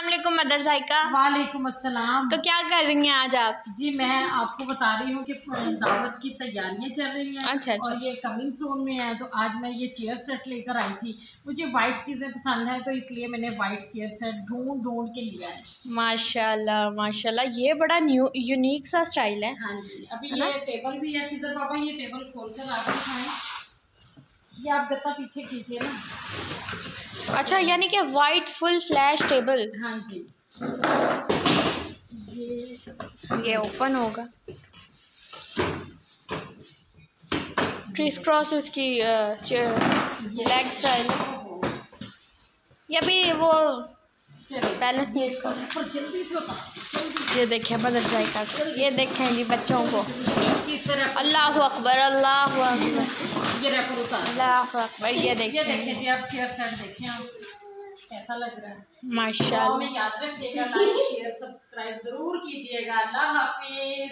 अस्सलाम मदर जायका वालेकुम अस्सलाम। तो क्या कर रही हैं आज आप? जी मैं आपको बता रही हूँ कि दावत की तैयारियाँ चल रही हैं अच्छा, अच्छा। और ये कमिंग सोन में है तो आज मैं ये चेयर सेट लेकर आई थी। मुझे वाइट चीज़ें पसंद है तो इसलिए मैंने वाइट चेयर सेट ढूंढ ढूंढ के लिया है। माशाल्लाह माशाल्लाह। ये बड़ा न्यू यूनिक सा स्टाइल है। हाँ जी। अभी ये टेबल भी है फिजर बाबा ये टेबल खोल कर आप दिखाएँ। ये आप गत्ता पीछे कीजिए ना। अच्छा यानी कि वाइट फुल फ्लैश टेबल हाँ जी। ये ये ओपन होगा। क्रिस क्रॉस इसकी लेग स्टाइल या। भी वो बैलेंस नहीं इसका। जल्दी से ये देखें बदल जाएगा। ये देखें जी बच्चों को। अल्लाह अकबर अल्लाह अकबर। अल्लाह अकबर ये ये देखें देखिए जी आप चेयर देखें कैसा लग रहा है? माशाल्लाह। याद रखिएगा लाइक शेयर सब्सक्राइब ज़रूर कीजिएगा। अल्लाह हाफिज।